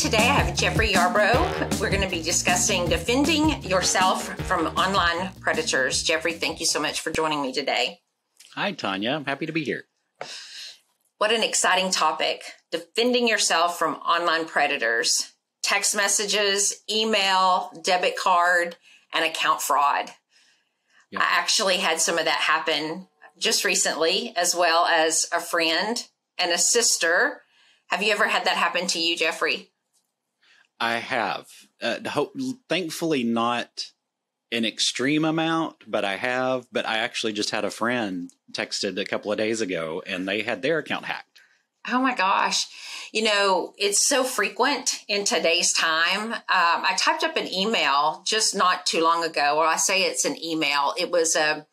today I have Jeffery Yarbrough. We're going to be discussing defending yourself from online predators. Jeffery, thank you so much for joining me today. Hi, Tonya. I'm happy to be here. What an exciting topic defending yourself from online predators, text messages, email, debit card, and account fraud. Yep. I actually had some of that happen just recently, as well as a friend and a sister. Have you ever had that happen to you, Jeffery? I have. Uh, thankfully, not an extreme amount, but I have. But I actually just had a friend texted a couple of days ago, and they had their account hacked. Oh my gosh. You know, it's so frequent in today's time. Um, I typed up an email just not too long ago, or I say it's an email. It was a,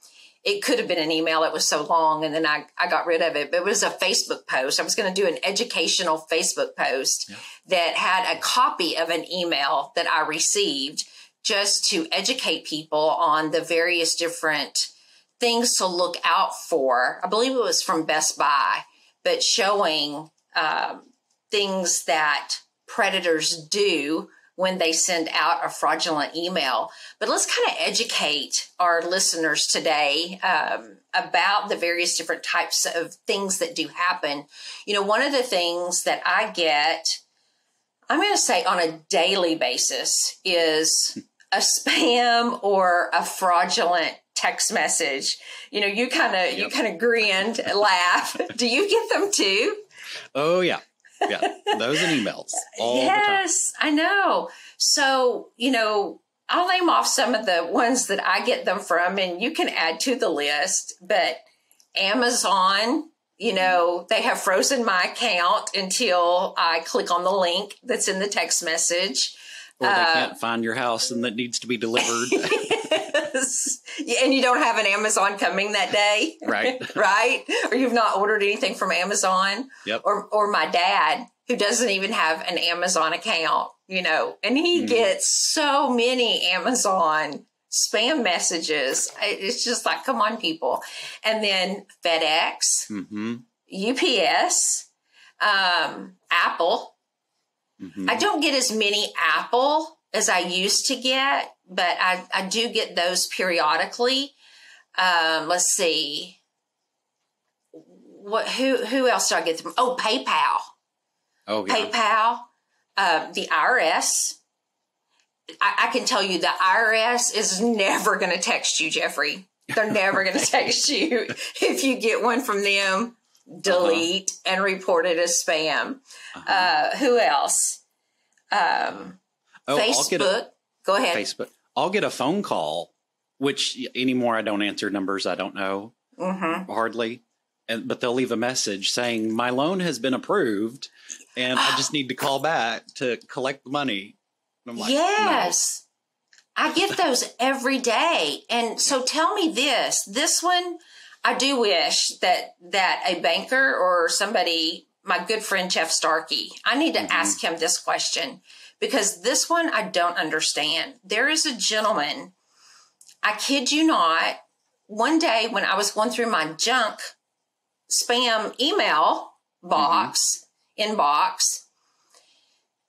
it could have been an email. It was so long and then I, I got rid of it, but it was a Facebook post. I was going to do an educational Facebook post yeah. that had a copy of an email that I received just to educate people on the various different things to look out for. I believe it was from Best Buy, but showing um, things that predators do when they send out a fraudulent email. But let's kind of educate our listeners today um, about the various different types of things that do happen. You know, one of the things that I get, I'm going to say on a daily basis, is a spam or a fraudulent text message. You know, you kind of yep. you kind of grinned, laugh. Do you get them too? Oh yeah yeah, those and emails. yes, I know. So, you know, I'll name off some of the ones that I get them from, and you can add to the list. But Amazon, you know, they have frozen my account until I click on the link that's in the text message. Or they uh, can't find your house and that needs to be delivered. yes. And you don't have an Amazon coming that day. Right. right. Or you've not ordered anything from Amazon. Yep. Or, or my dad, who doesn't even have an Amazon account, you know, and he mm. gets so many Amazon spam messages. It's just like, come on, people. And then FedEx, mm-hmm. UPS, um, Apple. Mm-hmm. I don't get as many Apple as I used to get, but I, I do get those periodically. Um, let's see. What who who else do I get them? Oh, PayPal. Oh, yeah. PayPal, uh, the IRS. I, I, can tell you the IRS is never going to text you, Jeffery. They're never going to text you if you get one from them. Delete uh-huh. and report it as spam. Uh-huh. Uh, who else? Um, oh, Facebook. A, Go ahead. Facebook. I'll get a phone call, which anymore I don't answer numbers I don't know mm-hmm. hardly, and but they'll leave a message saying my loan has been approved, and I just need to call back to collect the money. Like, yes. No. I get those every day. And so tell me this, this one, I do wish that, that a banker or somebody, my good friend Jeff Starkey, I need to mm-hmm. ask him this question because this one I don't understand. There is a gentleman, I kid you not, one day when I was going through my junk spam email box, mm-hmm. inbox,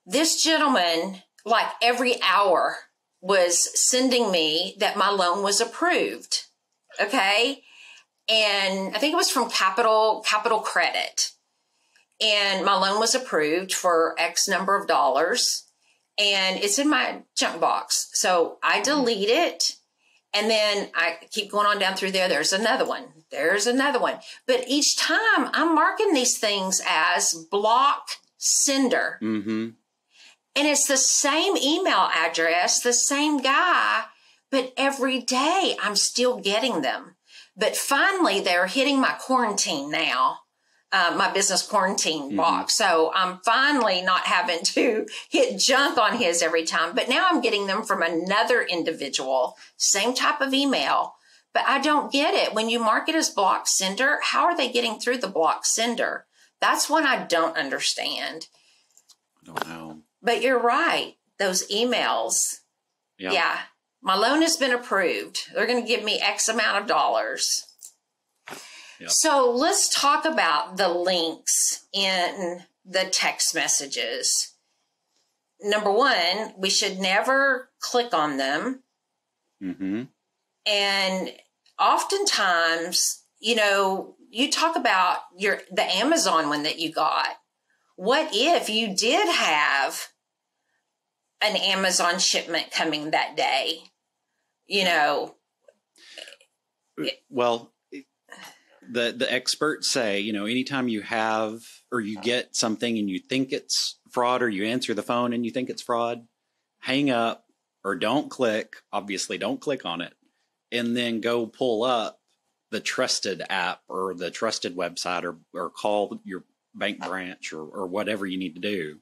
this gentleman, like every hour, was sending me that my loan was approved. Okay. And I think it was from Capital Capital Credit. And my loan was approved for X number of dollars and it's in my junk box. So I mm-hmm. delete it and then I keep going on down through there. There's another one. There's another one. But each time I'm marking these things as block sender. Mm-hmm. And it's the same email address, the same guy, but every day I'm still getting them. But finally, they're hitting my quarantine now uh, my business quarantine mm-hmm. box. So I'm finally not having to hit junk on his every time. But now I'm getting them from another individual, same type of email. But I don't get it. When you mark it as block sender, how are they getting through the block sender? That's what I don't understand. I don't know. But you're right. Those emails. Yeah. yeah. My loan has been approved. They're going to give me X amount of dollars. So let's talk about the links in the text messages. number one, we should never click on them. Mm-hmm. And oftentimes, you know, you talk about your the Amazon one that you got. What if you did have an Amazon shipment coming that day? You know, well, the the experts say, you know, anytime you have or you get something and you think it's fraud or you answer the phone and you think it's fraud, hang up or don't click. Obviously, don't click on it and then go pull up the trusted app or the trusted website or, or call your bank branch or, or whatever you need to do.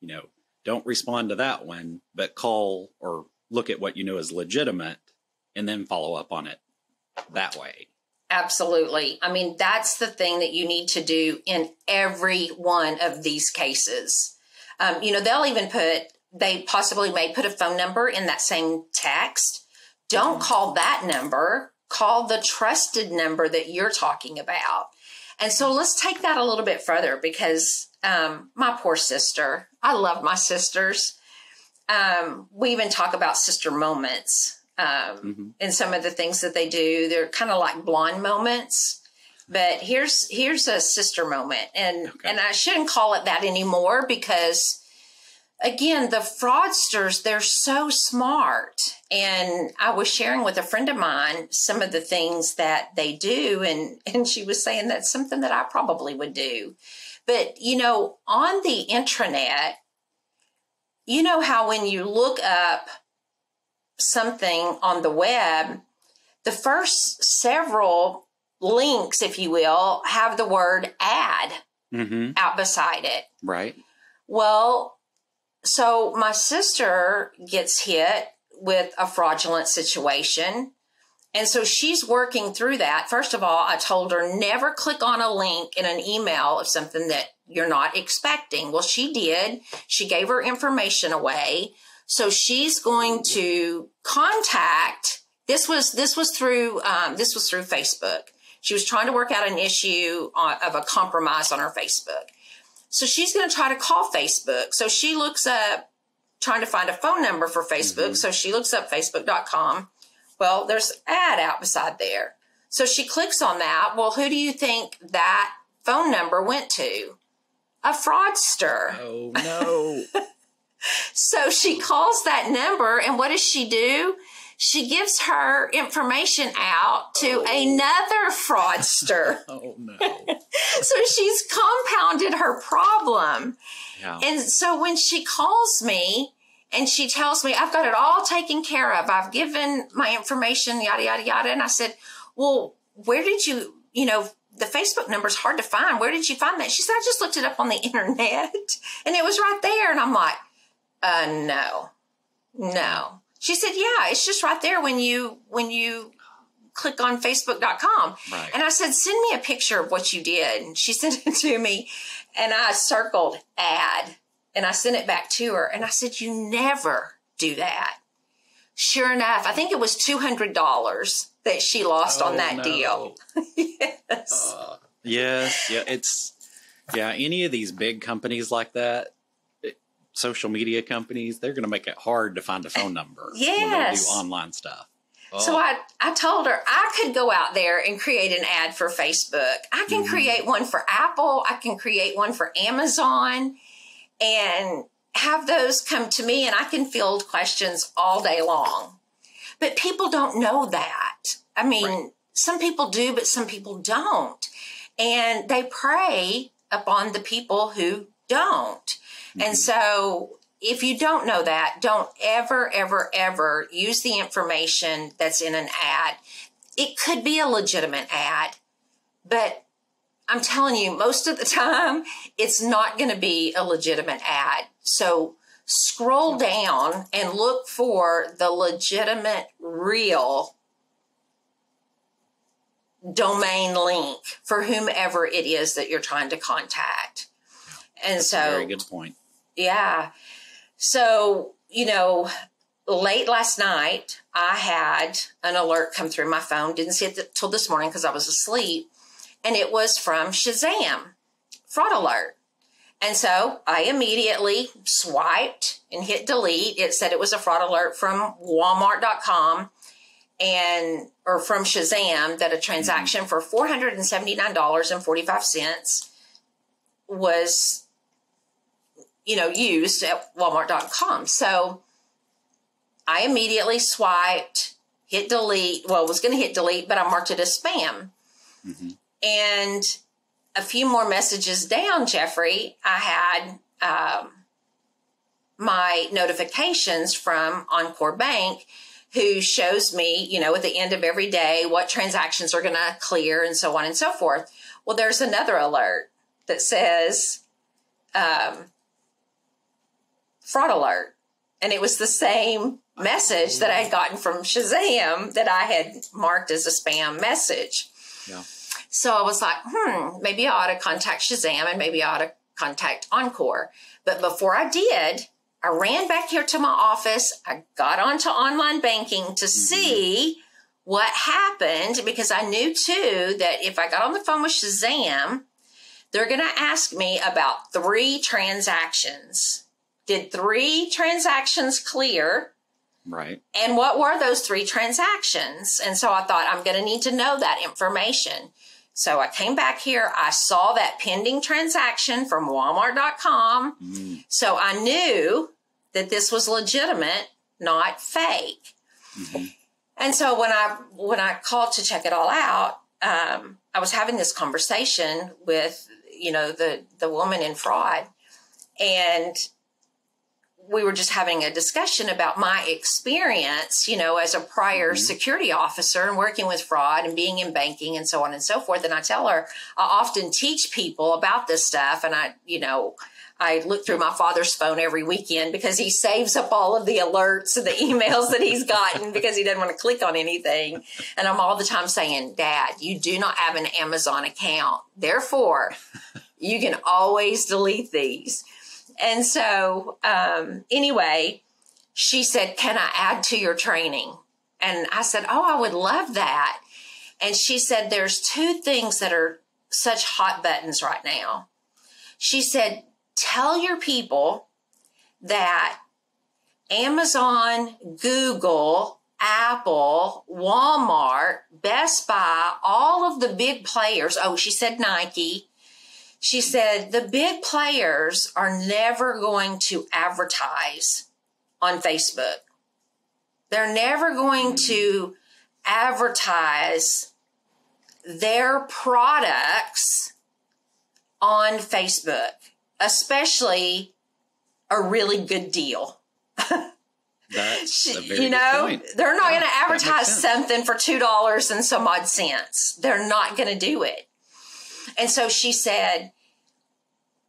You know, don't respond to that one, but call or look at what you know is legitimate and then follow up on it that way. Absolutely. I mean, that's the thing that you need to do in every one of these cases. Um, you know, they'll even put, they possibly may put a phone number in that same text. Don't mm-hmm. call that number, call the trusted number that you're talking about. And so let's take that a little bit further because um, my poor sister, I love my sisters. Um, we even talk about sister moments um, mm-hmm. and some of the things that they do. They're kind of like blonde moments. But here's here's a sister moment, and okay. and I shouldn't call it that anymore because again, the fraudsters they're so smart. And I was sharing with a friend of mine some of the things that they do, and and she was saying that's something that I probably would do. But you know, on the intranet, you know how when you look up something on the web, the first several links, if you will, have the word ad mm-hmm. out beside it. Right. Well, so my sister gets hit with a fraudulent situation. And so she's working through that. First of all, I told her never click on a link in an email of something that you're not expecting. Well, she did. She gave her information away. So she's going to contact. This was this was through um, this was through Facebook. She was trying to work out an issue on, of a compromise on her Facebook. So she's going to try to call Facebook. So she looks up trying to find a phone number for Facebook. Mm-hmm. So she looks up facebook.com. Well, there's ad out beside there. So she clicks on that. Well, who do you think that phone number went to? A fraudster. Oh no. So she calls that number, and what does she do? She gives her information out to oh. another fraudster. oh no. so she's compounded her problem. Yeah. And so when she calls me and she tells me, I've got it all taken care of, I've given my information, yada, yada, yada. And I said, Well, where did you, you know, the Facebook number is hard to find. Where did you find that? She said, I just looked it up on the internet and it was right there. And I'm like, uh, no, no. She said, yeah, it's just right there when you, when you click on facebook.com. Right. And I said, send me a picture of what you did. And she sent it to me and I circled ad and I sent it back to her. And I said, you never do that. Sure enough, I think it was $200 that she lost oh, on that no. deal. yes. Uh, yes. Yeah. It's, yeah. Any of these big companies like that, social media companies, they're going to make it hard to find a phone number yes. when they do online stuff. Oh. So I, I told her I could go out there and create an ad for Facebook. I can mm-hmm. create one for Apple. I can create one for Amazon and have those come to me and I can field questions all day long. But people don't know that. I mean, right. some people do, but some people don't. And they prey upon the people who don't. Mm-hmm. And so if you don't know that, don't ever, ever, ever use the information that's in an ad. It could be a legitimate ad, but I'm telling you, most of the time, it's not going to be a legitimate ad. So scroll down and look for the legitimate, real domain link for whomever it is that you're trying to contact. And That's so, very good point. Yeah. So, you know, late last night, I had an alert come through my phone. Didn't see it till this morning because I was asleep. And it was from Shazam, fraud alert. And so I immediately swiped and hit delete. It said it was a fraud alert from walmart.com and or from Shazam that a transaction mm-hmm. for $479.45 was you know used at walmart.com. So I immediately swiped, hit delete. Well, was going to hit delete, but I marked it as spam. Mm-hmm. And a few more messages down, Jeffery, I had um, my notifications from Encore Bank, who shows me, you know, at the end of every day what transactions are going to clear and so on and so forth. Well, there's another alert that says um, fraud alert. And it was the same message that I had gotten from Shazam that I had marked as a spam message. Yeah. So I was like, hmm, maybe I ought to contact Shazam and maybe I ought to contact Encore. But before I did, I ran back here to my office. I got onto online banking to mm-hmm. see what happened because I knew too that if I got on the phone with Shazam, they're going to ask me about three transactions. Did three transactions clear? Right. And what were those three transactions? And so I thought I'm going to need to know that information. So I came back here. I saw that pending transaction from Walmart.com. Mm. So I knew that this was legitimate, not fake. Mm-hmm. And so when I when I called to check it all out, um, I was having this conversation with you know the the woman in fraud, and we were just having a discussion about my experience, you know, as a prior mm-hmm. security officer and working with fraud and being in banking and so on and so forth. And I tell her, I often teach people about this stuff. And I, you know, I look through my father's phone every weekend because he saves up all of the alerts and the emails that he's gotten because he doesn't want to click on anything. And I'm all the time saying, Dad, you do not have an Amazon account. Therefore, you can always delete these. And so, um, anyway, she said, Can I add to your training? And I said, Oh, I would love that. And she said, There's two things that are such hot buttons right now. She said, Tell your people that Amazon, Google, Apple, Walmart, Best Buy, all of the big players. Oh, she said Nike she said the big players are never going to advertise on Facebook. They're never going to advertise their products on Facebook, especially a really good deal. you know, they're not yeah, going to advertise something for $2 and some odd cents. They're not going to do it. And so she said,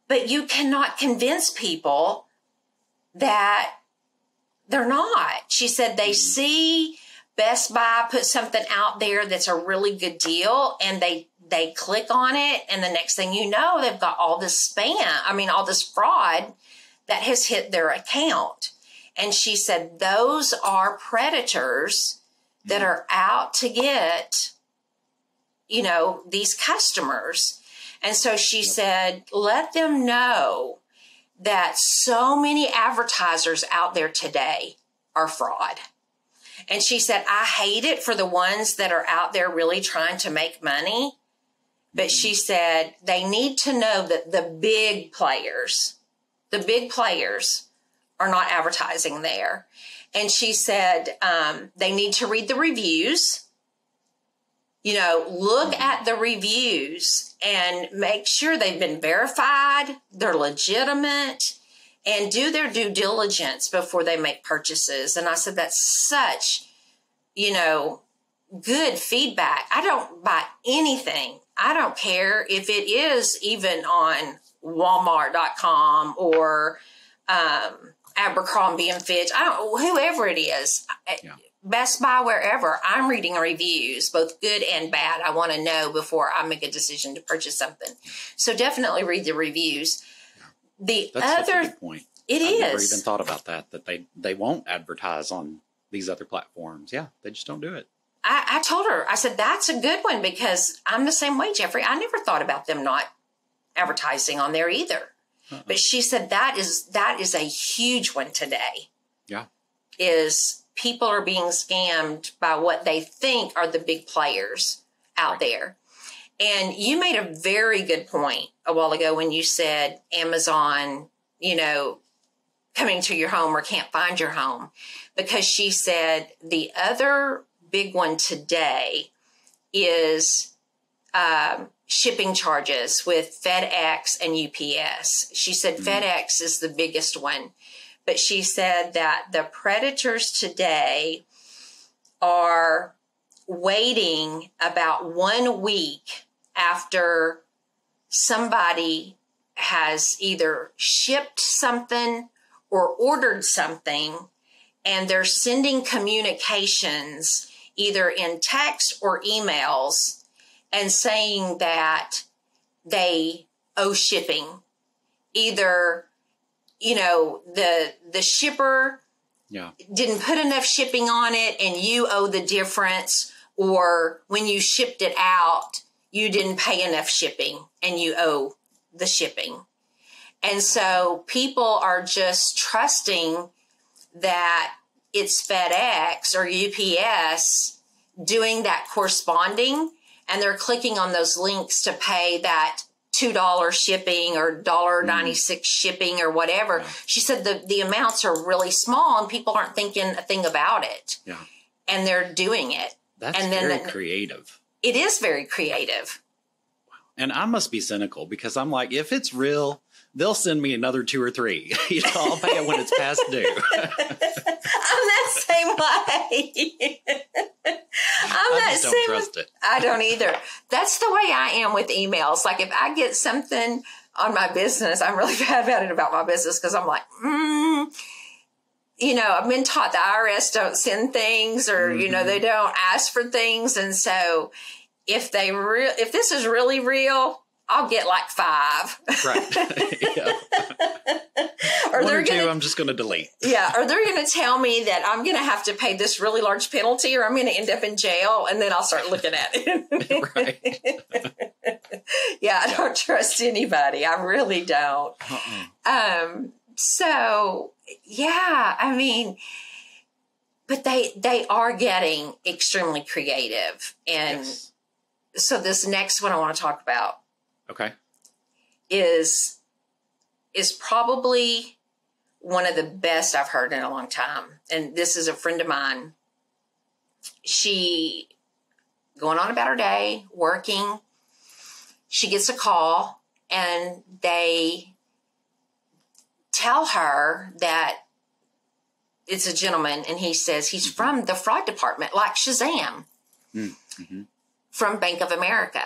but you cannot convince people that they're not. She said they mm-hmm. see Best Buy put something out there that's a really good deal and they they click on it and the next thing you know they've got all this spam, I mean all this fraud that has hit their account. And she said those are predators that mm-hmm. are out to get you know, these customers. And so she yep. said, let them know that so many advertisers out there today are fraud. And she said, I hate it for the ones that are out there really trying to make money. But she mm-hmm. said they need to know that the big players, the big players are not advertising there. And she said um, they need to read the reviews you know, look mm-hmm. at the reviews and make sure they've been verified, they're legitimate, and do their due diligence before they make purchases. And I said, that's such, you know, good feedback. I don't buy anything. I don't care if it is even on walmart.com or um, Abercrombie and Fitch. I don't, whoever it is. Yeah Best Buy, wherever, I'm reading reviews, both good and bad. I want to know before I make a decision to purchase something. So definitely read the reviews. The That's other point. It I've is. never even thought about that. That they they won't advertise on these other platforms. Yeah, they just don't do it. I, I told her. I said that's a good one because I'm the same way, Jeffery. I never thought about them not advertising on there either. Uh-uh. But she said that is that is a huge one today. Yeah. Is people are being scammed by what they think are the big players out Right. there. And you made a very good point a while ago when you said Amazon, you know, coming to your home or can't find your home. Because she said the other big one today is um, shipping charges with FedEx and UPS. She said FedEx is the biggest one, but she said that the predators today are waiting about one week after somebody has either shipped something or ordered something and they're sending communications either in text or emails and saying that they owe shipping either you know the the shipper Yeah. didn't put enough shipping on it and you owe the difference or when you shipped it out you didn't pay enough shipping and you owe the shipping and so people are just trusting that it's FedEx or UPS doing that corresponding and they're clicking on those links to pay that $2 shipping or dollar $1.96 mm. shipping or whatever. Yeah. She said the, the amounts are really small and people aren't thinking a thing about it Yeah. and they're doing it. That's And then very the- creative. It is very creative. And I must be cynical because I'm like, if it's real, they'll send me another two or three. you know, I'll pay it when it's past due. I'm that same way. I'm I that just don't trust it. I don't either. That's the way I am with emails. Like if I get something on my business, I'm really bad about it about my business because I'm like, mm, you know, I've been taught the IRS don't send things or, you know, they don't ask for things. And so if they real, if this is really real, I'll get like five. Right. yeah. or One they're or 2 gonna I'm just going to delete. yeah, or they're going to tell me that I'm going to have to pay this really large penalty or I'm going to end up in jail and then I'll start looking at it. right. yeah, I don't trust anybody. I really don't. Uh-uh. Um so yeah, I mean but they they are getting extremely creative. And Yes. so this next one I want to talk about Okay. is is probably one of the best I've heard in a long time. And this is a friend of mine. She going on about her day, working. She gets a call and they tell her that it's a gentleman and he says he's from the fraud department like Shazam Mm-hmm. from Bank of America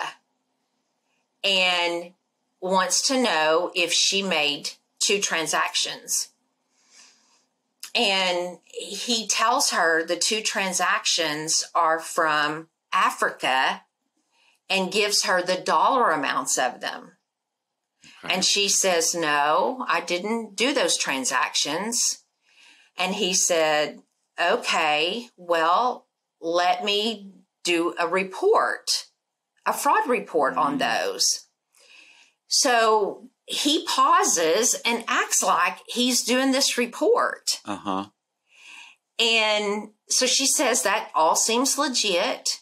and wants to know if she made two transactions. And he tells her the two transactions are from Africa and gives her the dollar amounts of them. Okay. And she says, No, I didn't do those transactions. And he said, Okay, well, let me do a report, a fraud report on those. So he pauses and acts like he's doing this report. Uh huh. And so she says that all seems legit.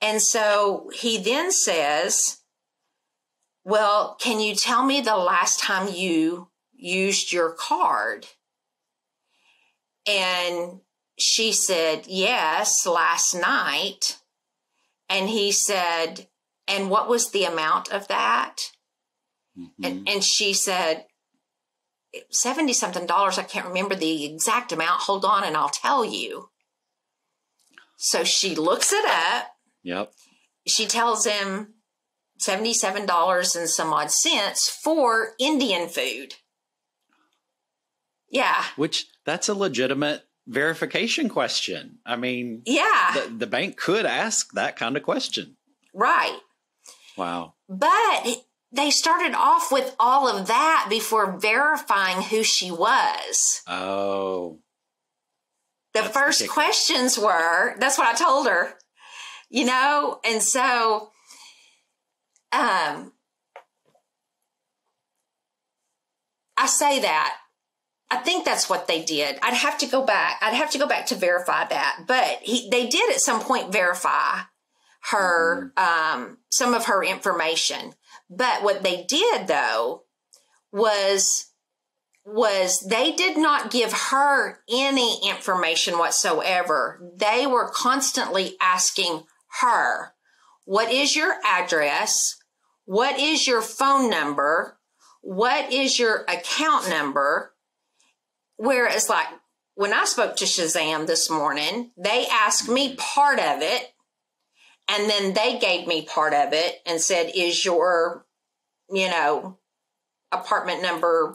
And so he then says, Well, can you tell me the last time you used your card? And she said, Yes, last night. And he said, And what was the amount of that? Mhm. And, and she said, 70 something dollars. I can't remember the exact amount. Hold on and I'll tell you. So she looks it up. Yep. She tells him $77 and some odd cents for Indian food. Yeah. Which that's a legitimate verification question. I mean, Yeah. the, the bank could ask that kind of question. right. Wow. But they started off with all of that before verifying who she was. Oh. the That's first questions were that's what i told her you know and so um I say that. I think that's what they did. I'd have to go back. I'd have to go back to verify that. But he, they did at some point verify her, um, some of her information. But what they did though was was they did not give her any information whatsoever. They were constantly asking her, what is your address? What is your phone number? What is your account number? Whereas, like, when I spoke to Shazam this morning, they asked me part of it, and then they gave me part of it and said, Is your, you know, apartment number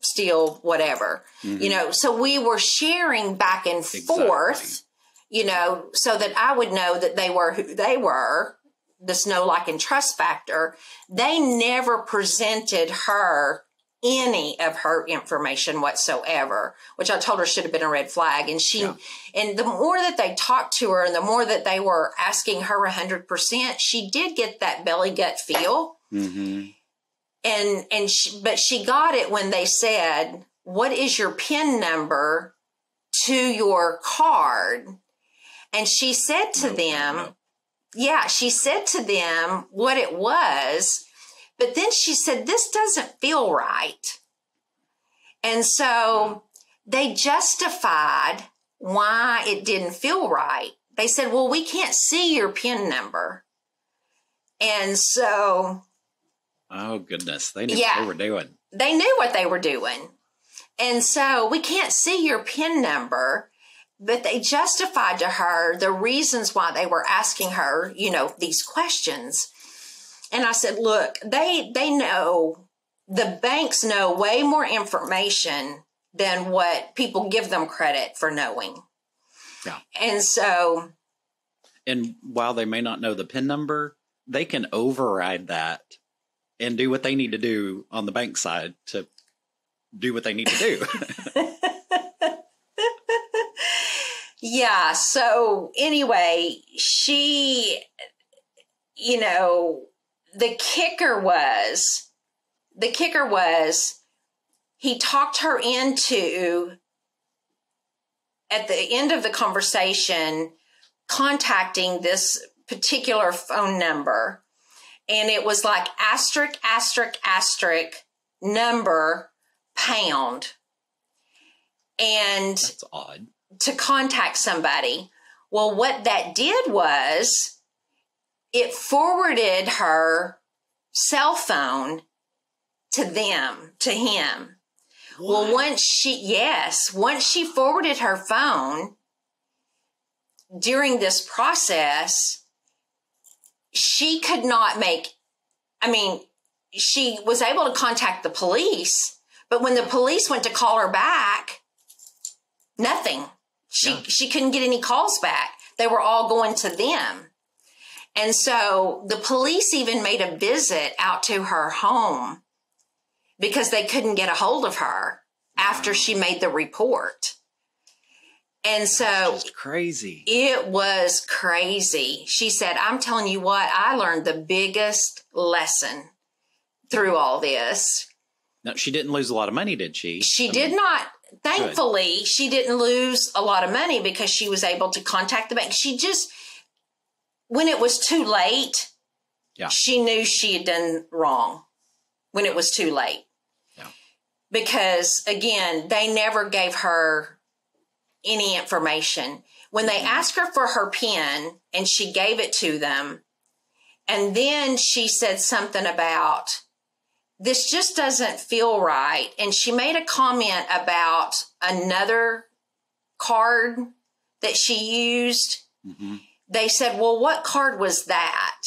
still whatever? Mm-hmm. You know, so we were sharing back and exactly. forth, you know, so that I would know that they were who they were this no like and trust factor, they never presented her any of her information whatsoever, which I told her should have been a red flag. And she, yeah. and the more that they talked to her and the more that they were asking her hundred percent, she did get that belly gut feel. Mm-hmm. And, and she, but she got it when they said, what is your pin number to your card? And she said to no, them, no yeah, she said to them what it was, but then she said, This doesn't feel right. And so they justified why it didn't feel right. They said, Well, we can't see your PIN number. And so. Oh, goodness. They knew yeah, what they were doing. They knew what they were doing. And so we can't see your PIN number but they justified to her the reasons why they were asking her, you know, these questions. And I said, look, they they know the banks know way more information than what people give them credit for knowing. Yeah. And so and while they may not know the pin number, they can override that and do what they need to do on the bank side to do what they need to do. Yeah. So anyway, she, you know, the kicker was, the kicker was he talked her into, at the end of the conversation, contacting this particular phone number. And it was like asterisk, asterisk, asterisk, number, pound. And that's odd to contact somebody. Well, what that did was it forwarded her cell phone to them, to him. What? Well, once she, yes, once she forwarded her phone during this process, she could not make, I mean, she was able to contact the police, but when the police went to call her back, nothing. She yeah. she couldn't get any calls back. They were all going to them. And so the police even made a visit out to her home because they couldn't get a hold of her after she made the report. And so crazy. It was crazy. She said, I'm telling you what, I learned the biggest lesson through all this. No, she didn't lose a lot of money, did she? She I did mean, not thankfully Good. she didn't lose a lot of money because she was able to contact the bank. She just when it was too late, yeah. she knew she had done wrong when it was too late. Yeah. Because again, they never gave her any information. When they mm-hmm. asked her for her pin and she gave it to them, and then she said something about this just doesn't feel right. And she made a comment about another card that she used. Mm-hmm. They said, Well, what card was that?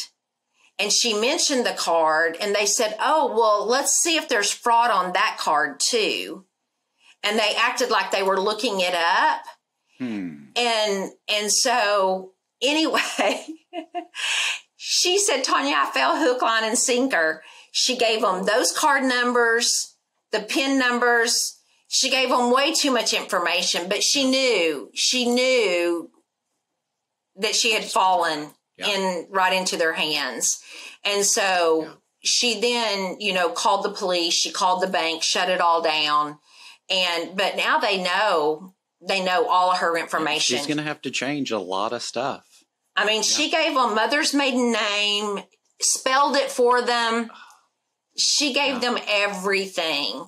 And she mentioned the card, and they said, Oh, well, let's see if there's fraud on that card too. And they acted like they were looking it up. Hmm. And and so anyway, she said, Tonya, I fell hook, line, and sinker. She gave them those card numbers, the pin numbers. She gave them way too much information, but she knew, she knew that she had fallen yeah. in right into their hands. And so yeah. she then, you know, called the police, she called the bank, shut it all down. And, but now they know, they know all of her information. She's going to have to change a lot of stuff. I mean, yeah. she gave them mother's maiden name, spelled it for them. She gave them everything.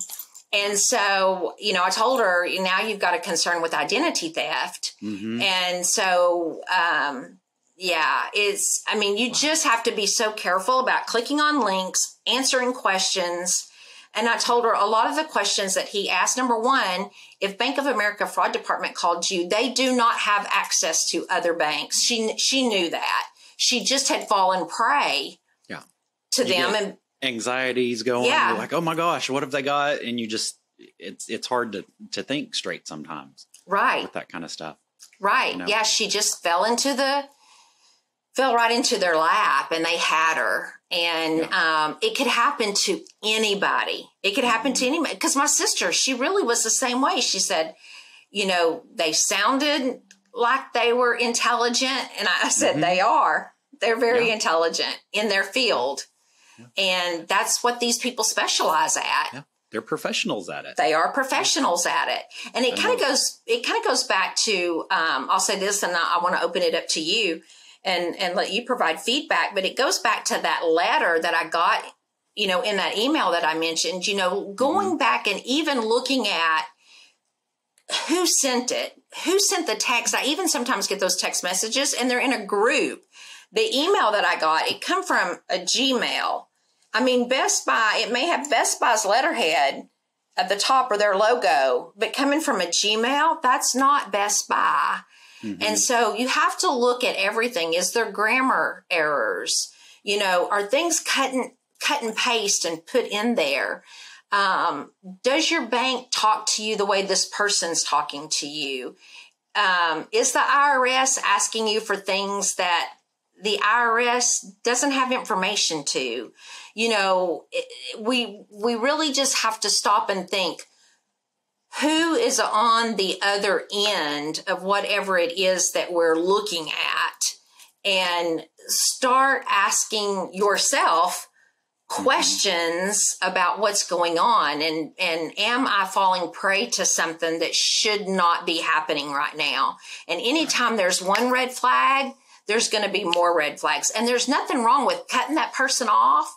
And so, you know, I told her, now you've got a concern with identity theft. Mm-hmm. And so, um, yeah, it's, I mean, you just have to be so careful about clicking on links, answering questions. And I told her a lot of the questions that he asked. Number one, if Bank of America Fraud Department called you, they do not have access to other banks. She she knew that. She just had fallen prey yeah. to you them and anxieties going. Yeah. You're like, oh my gosh, what have they got? And you just it's it's hard to to think straight sometimes. Right. With that kind of stuff. Right. You know? Yeah, she just fell into the fell right into their lap and they had her. And yeah. um, it could happen to anybody. It could happen mm-hmm. to anybody. Because my sister, she really was the same way. She said, you know, they sounded like they were intelligent. And I said, mm-hmm. they are. They're very yeah. intelligent in their field. Yeah. And that's what these people specialize at. They're professionals at it. They are professionals at it. And it kind of goes, it kind of goes back to, um, I'll say this and I, I want to open it up to you and and let you provide feedback but it goes back to that letter that i got you know in that email that i mentioned you know going mm-hmm. back and even looking at who sent it who sent the text i even sometimes get those text messages and they're in a group the email that i got it come from a gmail i mean best buy it may have best buy's letterhead at the top or their logo but coming from a gmail that's not best buy Mm-hmm. And so you have to look at everything. Is there grammar errors? You know, are things cut and cut and paste and put in there? Um, does your bank talk to you the way this person's talking to you? Um, is the IRS asking you for things that the IRS doesn't have information to? You know, it, we we really just have to stop and think who is on the other end of whatever it is that we're looking at and start asking yourself questions mm-hmm. about what's going on and and am i falling prey to something that should not be happening right now and anytime there's one red flag there's going to be more red flags and there's nothing wrong with cutting that person off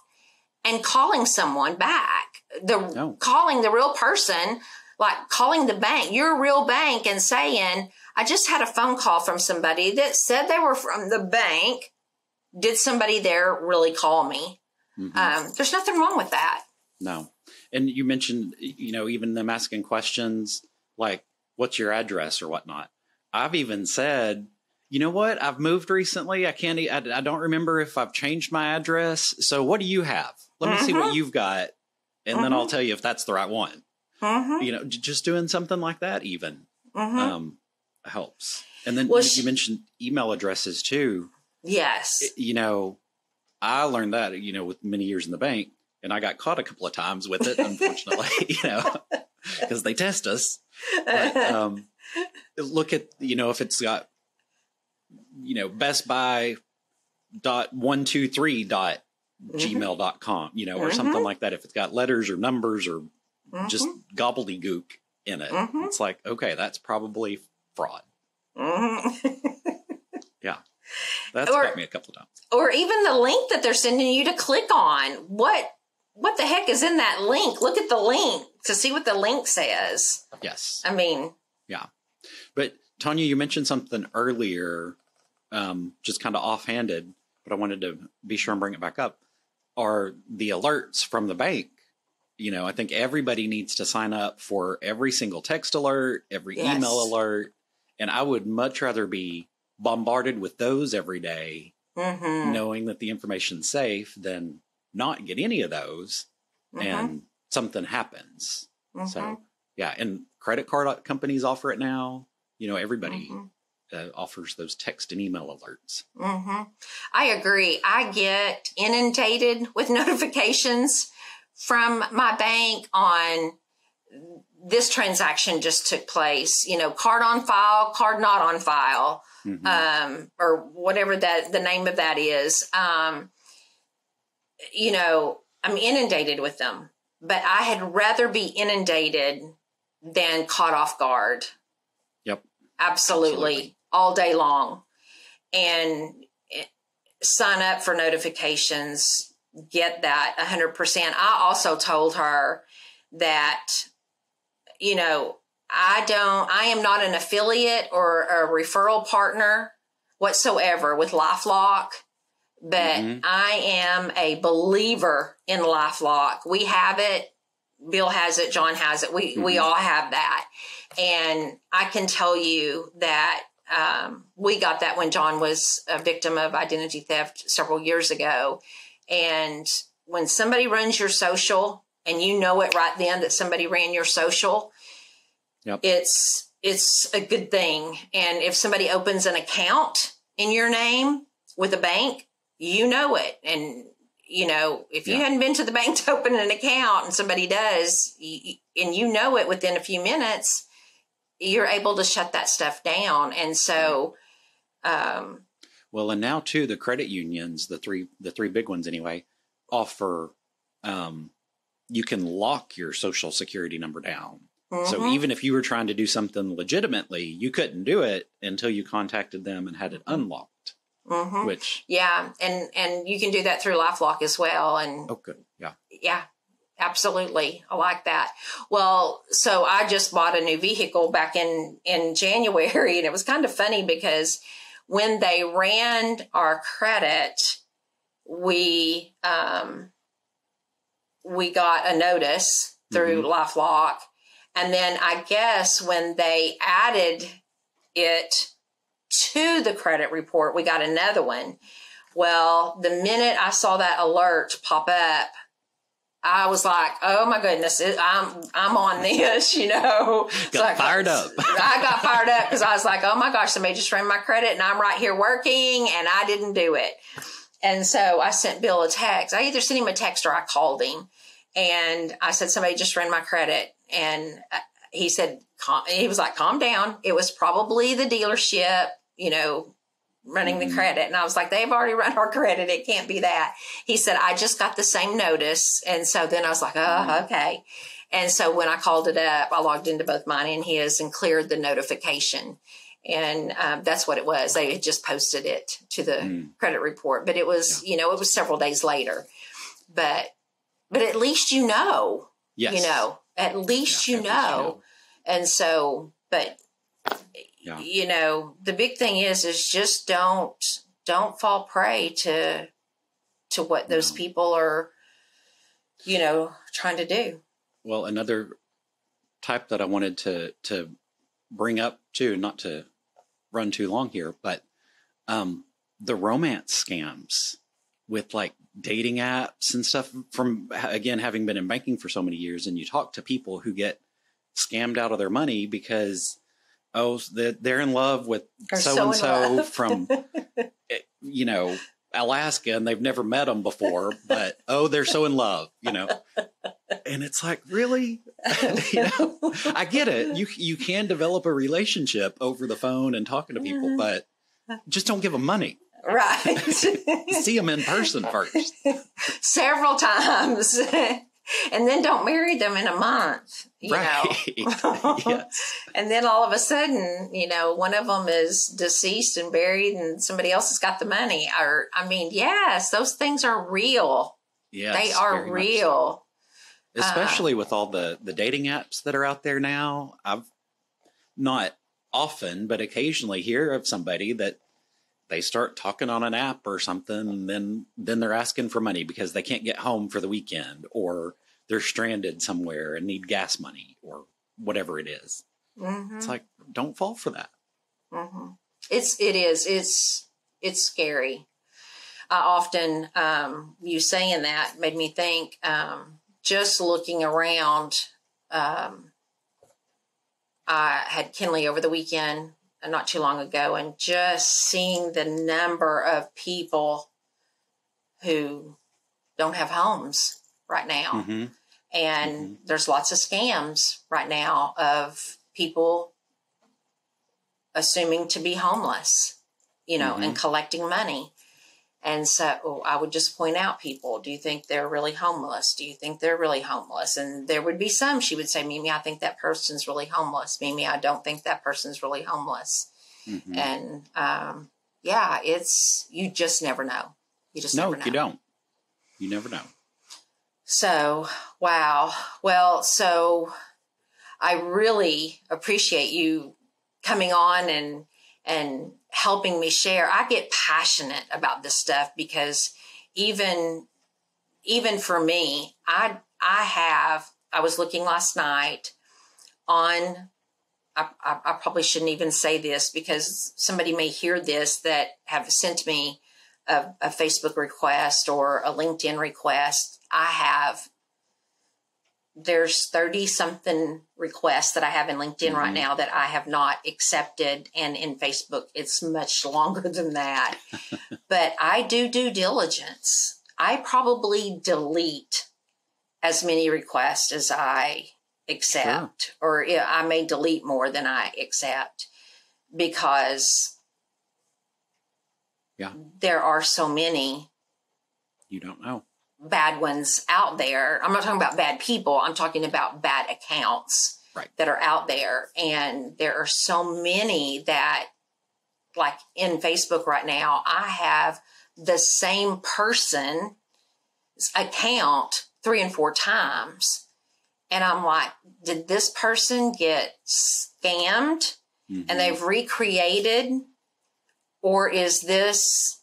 and calling someone back the no. calling the real person like calling the bank, your real bank, and saying, I just had a phone call from somebody that said they were from the bank. Did somebody there really call me? Mm-hmm. Um, there's nothing wrong with that. No. And you mentioned, you know, even them asking questions like, what's your address or whatnot. I've even said, you know what? I've moved recently. I can't, I, I don't remember if I've changed my address. So what do you have? Let me mm-hmm. see what mm-hmm. you've got. And mm-hmm. then I'll mm-hmm. tell you if that's the right one. Mm-hmm. You know, just doing something like that even um, helps. And then well, you mentioned email addresses too. Yes. You know, I learned that, you know, with many years in the bank and I got caught a couple of times with it, unfortunately, you know, because they test us. But, um, look at, you know, if it's got, you know, Best Buy dot one, two, three dot mm-hmm. gmail.com, you know, or mm-hmm. something like that. If it's got letters or numbers or mm-hmm. just gobbledygook in it. Mm-hmm. It's like, okay, that's probably fraud. Mm-hmm. yeah. That's or, got me a couple of times. Or even the link that they're sending you to click on. What what the heck is in that link? Look at the link to see what the link says. Yes. I mean, yeah. But Tonya, you mentioned something earlier, um, just kind of offhanded, but I wanted to be sure and bring it back up. Are the alerts from the bank you know, I think everybody needs to sign up for every single text alert, every yes. email alert. And I would much rather be bombarded with those every day, mm-hmm. knowing that the information's safe than not get any of those mm-hmm. and something happens. Mm-hmm. So, yeah. And credit card companies offer it now. You know, everybody mm-hmm. Uh, offers those text and email alerts. Mm-hmm. I agree. I get inundated with notifications from my bank on this transaction just took place, you know, card on file, card not on file, mm-hmm. um, or whatever that the name of that is. Um, you know, I'm inundated with them, but I had rather be inundated than caught off guard. Yep. Absolutely, Absolutely. All day long. And eh, sign up for notifications, get that 100%. I also told her that, you know, I don't, I am not an affiliate or a referral partner whatsoever with Lifelock, but Mhm. I am a believer in Lifelock. We have it. Bill has it. John has it. We, we Mhm. all have that. And I can tell you that um, we got that when John was a victim of identity theft several years ago. And when somebody runs your social and you know it right then that somebody ran your social, Yep. it's it's a good thing. And if somebody opens an account in your name with a bank, you know it. And you know, if you Yeah. hadn't been to the bank to open an account and somebody does, and you know it within a few minutes, you're able to shut that stuff down. And so, um, Well, and now too, the credit unions, the three the three big ones anyway, offer um, you can lock your social security number down. So mhm. even if you were trying to do something legitimately, you couldn't do it until you contacted them and had it unlocked. Mhm. Which yeah, and and you can do that through LifeLock as well. And oh, good, yeah, yeah, absolutely, I like that. Well, so I just bought a new vehicle back in in January, and it was kind of funny because when they ran our credit, we um, we got a notice through LifeLock, and then I guess when they added it to the credit report, we got another one. Well, the minute I saw that alert pop up, I was like, "Oh my goodness, I'm I'm on this," you know. Got like- fired up. I got fired up because I was like, "Oh my gosh, somebody just ran my credit, and I'm right here working, and I didn't do it." And so I sent Bill a text. I either sent him a text or I called him, and I said, "Somebody just ran my credit," and uh, he said, calm, "He was like, calm down. It was probably the dealership, you know." Running the Mhm. credit. And I was like, they've already run our credit. It can't be that. He said, I just got the same notice. And so then I was like, oh, okay. And so when I called it up, I logged into both mine and his and cleared the notification. And um, that's what it was. They had just posted it to the Mm. credit report, but it was, you know, it was several days later. But, but at least you know, yes, you know, at least Yeah, you at least know. And so, but Yeah. you know, the big thing is, is just don't, don't fall prey to, to what those No. people are, you know, trying to do. Well, another type that I wanted to to bring up too, not to run too long here, but um, the romance scams with like dating apps and stuff. From again, having been in banking for so many years, and you talk to people who get scammed out of their money because oh, they're, they're in love with so and so from eh, you know Alaska, and they've never met them before, but oh, they're so in love, you know. And it's like, really? you know, I get it. You you can develop a relationship over the phone and talking to people, Mhm. but just don't give them money. right. See them in person first. Several times. And then don't marry them in a month, you right. know. yes. And then all of a sudden, you know, one of them is deceased and buried and somebody else has got the money. Or, I mean, yes, those things are real. Yes. they are much so. real. especially uh. with all the the dating apps that are out there now i've not often but occasionally hear of somebody that they start talking on an app or something and then then they're asking for money because they can't get home for the weekend or they're stranded somewhere and need gas money or whatever it is. Hmm it's like don't fall for that. Hmm It's it is. It's it's scary. I often um, you saying that made me think. Um, just looking around, um, I had Kinley over the weekend, uh, not too long ago, and just seeing the number of people who don't have homes right now. Hmm and there's lots of scams right now of people assuming to be homeless you know and collecting money And so I would just point out people, do you think they're really homeless? Do you think they're really homeless? And there would be some, she would say, Mimi, I think that person's really homeless. Mimi, I don't think that person's really homeless. Mm-hmm. And um, yeah, it's, you just never know. You just no, never know. you don't. You never know. So, wow. Well, so I really appreciate you coming on and and helping me share. I get passionate about this stuff because even even for me, I I have I was looking last night on I, I, probably shouldn't even say this because somebody may hear this that have sent me a, a Facebook request or a LinkedIn request. I have there's 30 something requests that I have in LinkedIn mm-hmm. right now that I have not accepted. And in Facebook, it's much longer than that. but I do due diligence. I probably delete as many requests as I accept, sure. or I may delete more than I accept because yeah. there are so many. You don't know bad ones out there. I'm not talking about bad people. I'm talking about bad accounts right. that are out there. And there are so many that, like in Facebook right now, I have the same person account three and four times. And I'm like, did this person get scammed mm-hmm. and they've recreated? Or is this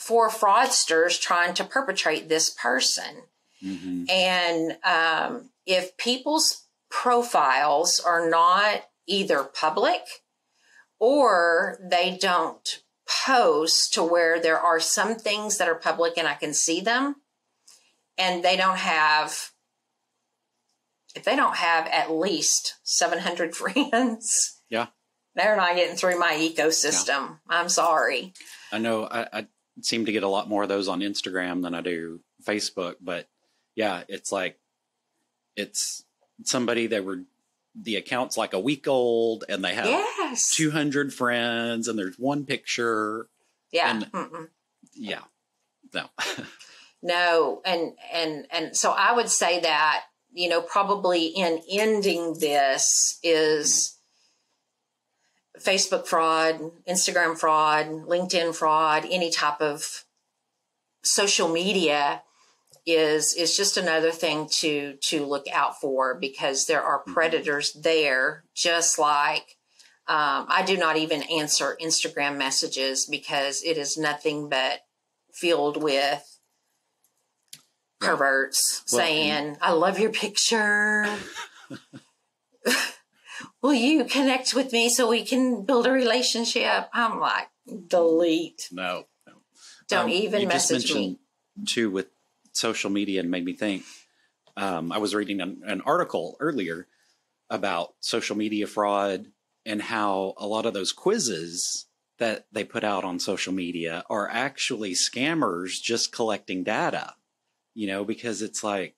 for fraudsters trying to perpetrate this person. Mm-hmm. And um, if people's profiles are not either public or they don't post to where there are some things that are public and I can see them, and they don't have, if they don't have at least 700 friends, yeah, they're not getting through my ecosystem. Yeah. I'm sorry. I know. I, I seem to get a lot more of those on Instagram than I do Facebook. But yeah, it's like it's somebody that were the account's like a week old and they have yes. 200 friends and there's one picture. Yeah. And, yeah. No. no. And, and, and so I would say that, you know, probably in ending this is mm-hmm. Facebook fraud, Instagram fraud, LinkedIn fraud, any type of social media is is just another thing to to look out for because there are mm-hmm. predators there just like um, I do not even answer Instagram messages because it is nothing but filled with perverts well, saying, I love your picture. will you connect with me so we can build a relationship? I'm like, delete. No, no. Don't um, even message me. Too with social media and made me think. Um, I was reading an, an article earlier about social media fraud and how a lot of those quizzes that they put out on social media are actually scammers just collecting data, you know, because it's like,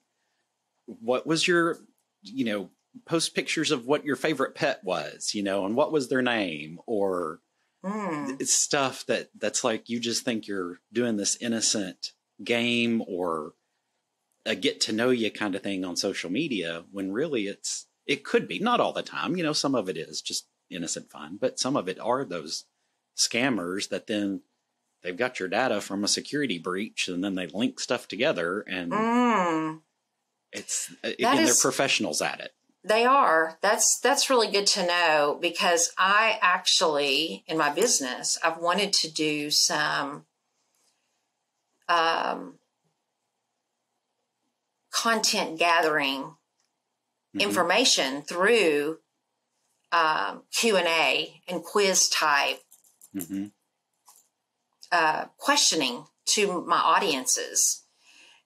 what was your, you know, post pictures of what your favorite pet was, you know, and what was their name or mm. stuff that that's like you just think you're doing this innocent game or a get to know you kind of thing on social media when really it's it could be not all the time, you know, some of it is just innocent fun, but some of it are those scammers that then they've got your data from a security breach and then they link stuff together and mm. it's again is, they're professionals at it they are. That's that's really good to know because I actually in my business I've wanted to do some um, content gathering mm-hmm. information through um, Q and A and quiz type mm-hmm. uh, questioning to my audiences,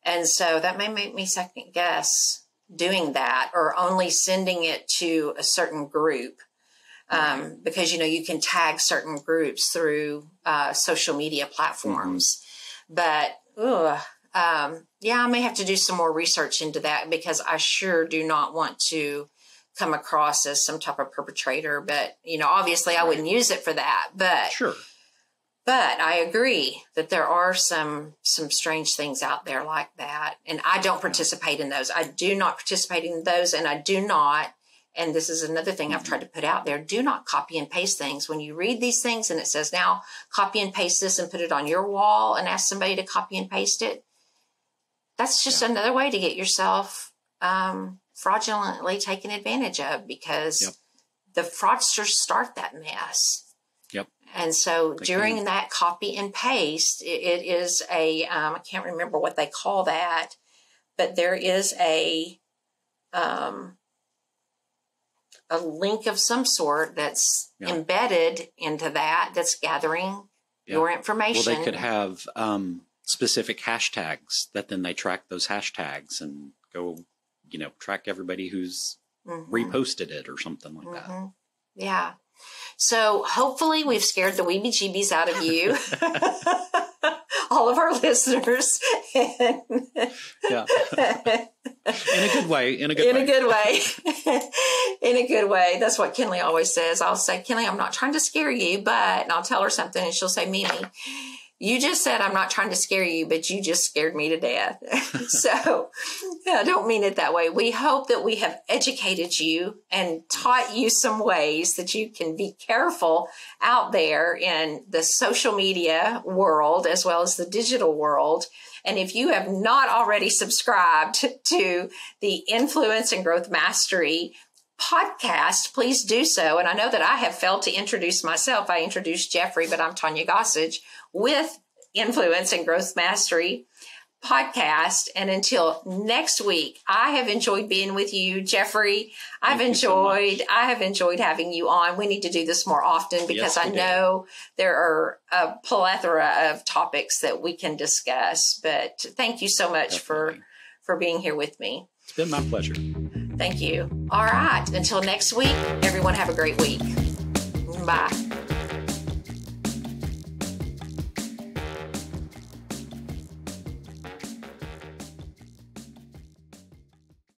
and so that may make me second guess doing that or only sending it to a certain group um, because you know you can tag certain groups through uh, social media platforms. Mm-hmm. but ugh, um, yeah i may have to do some more research into that because i sure do not want to come across as some type of perpetrator. But you know obviously i wouldn't use it for that but sure but I agree that there are some some strange things out there like that, and I don't participate in those. I do not participate in those, and I do not. And this is another thing I've tried to put out there: do not copy and paste things. When you read these things, and it says now copy and paste this and put it on your wall, and ask somebody to copy and paste it. That's just yeah. another way to get yourself um, fraudulently taken advantage of because yep. the fraudsters start that mess. And so during that copy and paste, it, it is a um, I can't remember what they call that, but there is a um, a link of some sort that's yeah. embedded into that that's gathering yeah. your information. Well, they could have um, specific hashtags that then they track those hashtags and go, you know, track everybody who's mm-hmm. reposted it or something like mm-hmm. that. Yeah. So hopefully we've scared the weebie jeebies out of you. All of our listeners. yeah. In a good way. In a good in way. a good way. in a good way. That's what Kinley always says. I'll say, Kinley, I'm not trying to scare you, but and I'll tell her something and she'll say, Mimi, you just said I'm not trying to scare you, but you just scared me to death. so I don't mean it that way. We hope that we have educated you and taught you some ways that you can be careful out there in the social media world as well as the digital world. And if you have not already subscribed to the Influence and Growth Mastery podcast, please do so. And I know that I have failed to introduce myself. I introduced Jeffery, but I'm Tonya Gossage with Influence and Growth Mastery podcast. And until next week, I have enjoyed being with you, Jeffery. I've Thank enjoyed, so I have enjoyed having you on. We need to do this more often because yes, I know there are a plethora of topics that we can discuss. But thank you so much Definitely. for, for being here with me. It's been my pleasure. Thank you. All right. Until next week, everyone have a great week. Bye.